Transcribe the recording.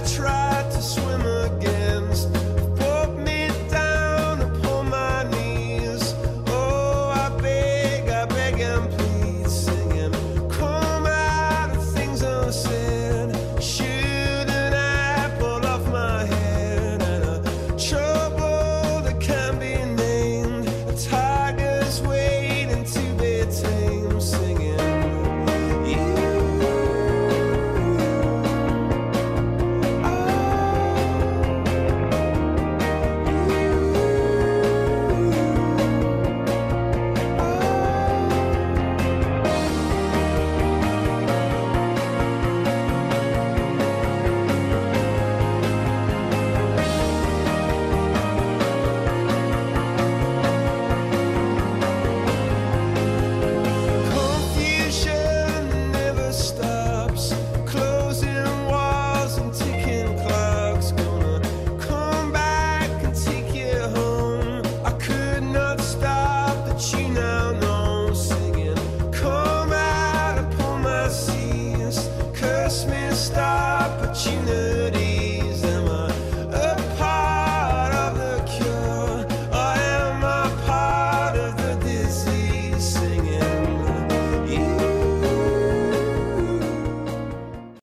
I try. Christmas star, but you knew.